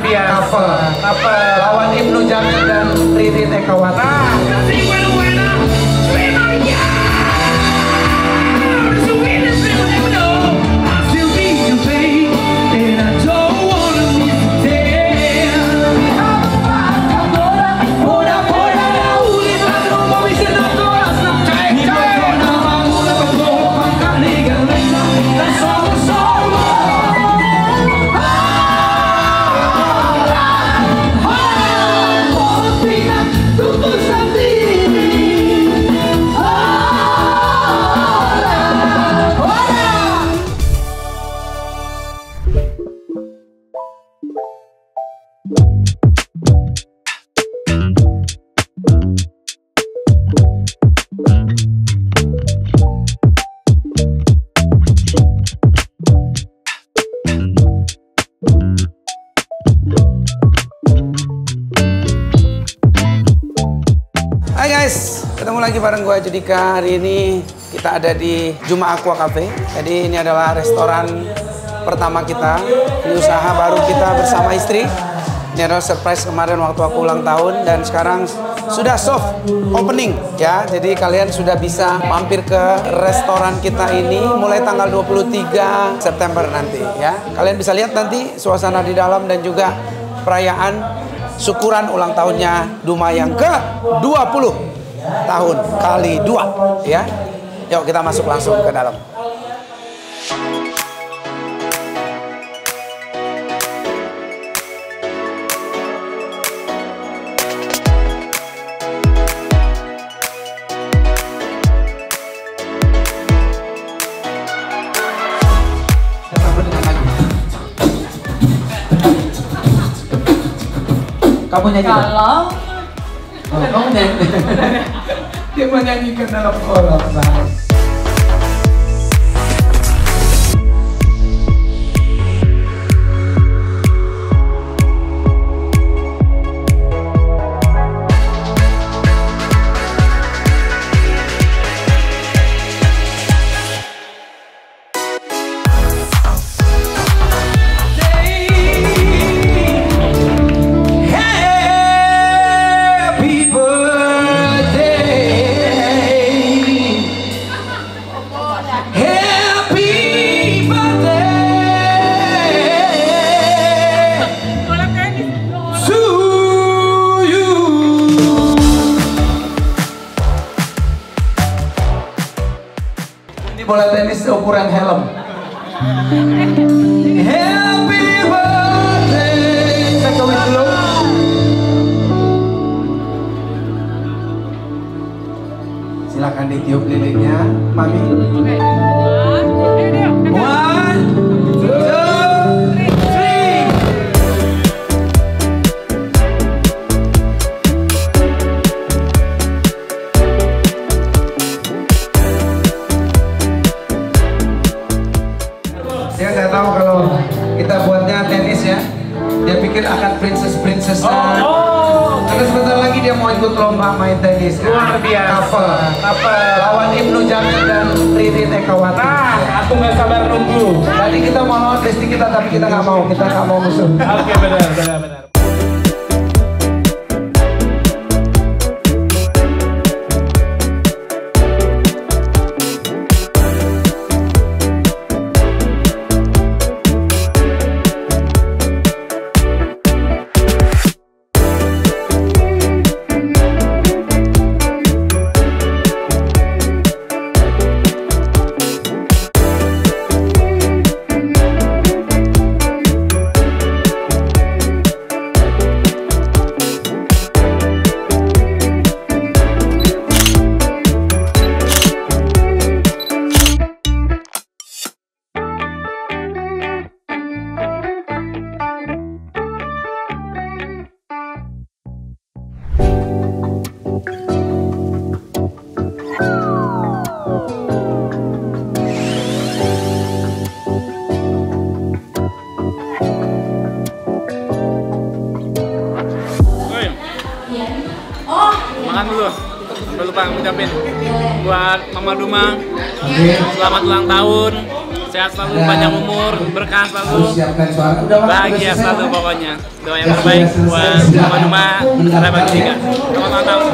biasa. Couple. Couple. Lawan Ibnu Jamil dan Riri Nekawati. Hai lagi bareng gue Judika. Hari ini kita ada di Juma Aqua Cafe. Jadi ini adalah restoran pertama kita, ini usaha baru kita bersama istri. Ini adalah surprise kemarin waktu aku ulang tahun dan sekarang sudah soft opening ya. Jadi kalian sudah bisa mampir ke restoran kita ini mulai tanggal 23 September nanti ya. Kalian bisa lihat nanti suasana di dalam dan juga perayaan syukuran ulang tahunnya Duma yang ke 20 tahun kali dua ya. Yuk kita masuk langsung ke dalam. Kamu nyanyi dong. Kalau Oh, kamu nyanyi. Dia menyanyikan dalam kolam. Mas. Happy bola tenis ukuran helm. Happy birthday. Saya ditiup lilinnya, Mami. One, besti kita tapi kita nggak mau. Kita nggak mau musuh. Oke, benar, benar, benar. Bang ucapin buat Mama Duma selamat ulang tahun. Sehat selalu panjang umur berkah selalu. bahagia selalu pokoknya. Doa yang terbaik buat Mama Duma selamat ulang tahun.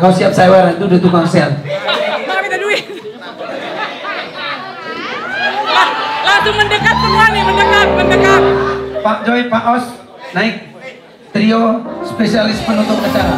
kau siap sewer itu udah tukang sel. Mana minta duit? Langsung mendekat semua nih, mendekat, mendekat. Pak Joy, Pak Os, naik trio spesialis penutup acara.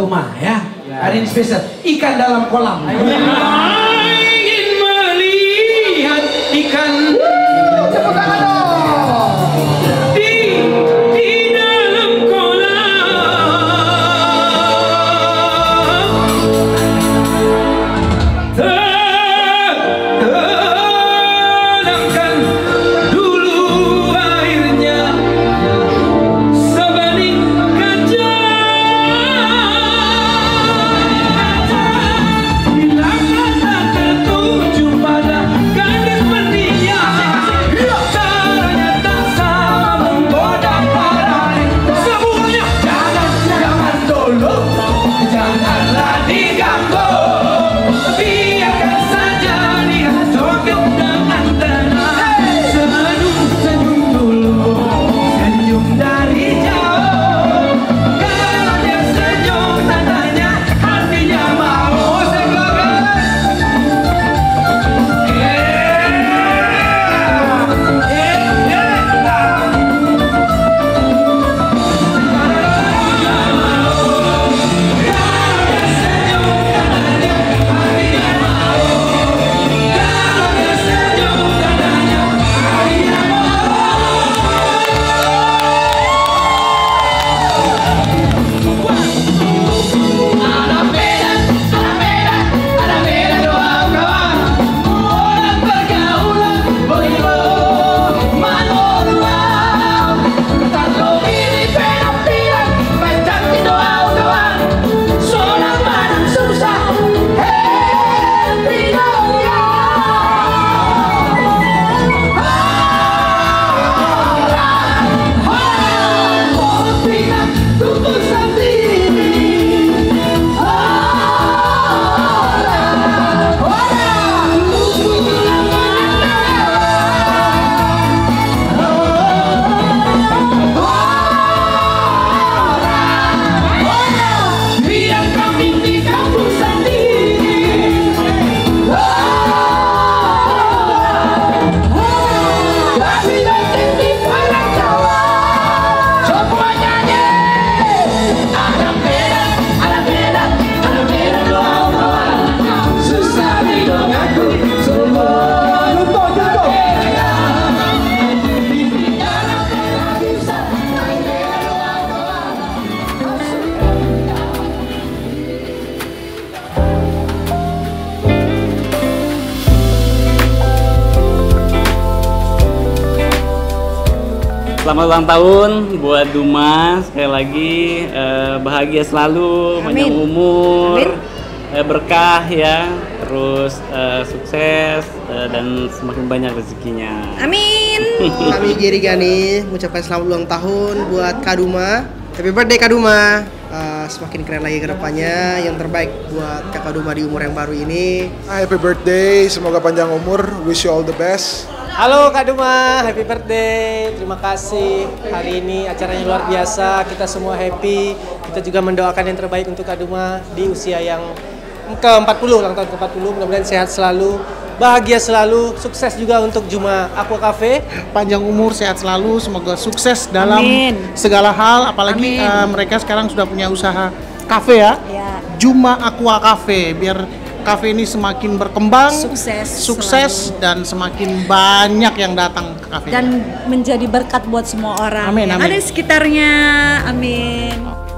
Buat Tuma ya. Hari ini spesial ikan dalam kolam. ingin melihat ikan Selamat ulang tahun buat Duma sekali lagi eh, bahagia selalu, panjang Amin. umur, Amin. eh, berkah ya, terus eh, sukses eh, dan semakin banyak rezekinya. Amin. Kami Giri Gani mengucapkan selamat ulang tahun buat Kaduma. Happy birthday Kaduma. Uh, semakin keren lagi ke depannya. Yang terbaik buat Kakak Duma di umur yang baru ini. Happy birthday, semoga panjang umur. Wish you all the best. Halo Kak Duma, happy birthday. Terima kasih. Hari ini acaranya luar biasa. Kita semua happy. Kita juga mendoakan yang terbaik untuk Kak Duma di usia yang ke-40, ulang tahun ke-40. Mudah-mudahan sehat selalu, bahagia selalu, sukses juga untuk Juma Aqua Cafe. panjang umur, sehat selalu, semoga sukses dalam Amin. segala hal. Apalagi Amin. eh, mereka sekarang sudah punya usaha kafe ya, Ya. Juma Aqua Cafe, biar kafe ini semakin berkembang, Sukses sukses dan semakin banyak yang datang ke kafe. Dan menjadi berkat buat semua orang Amin, yang amin. ada di sekitarnya. Amin.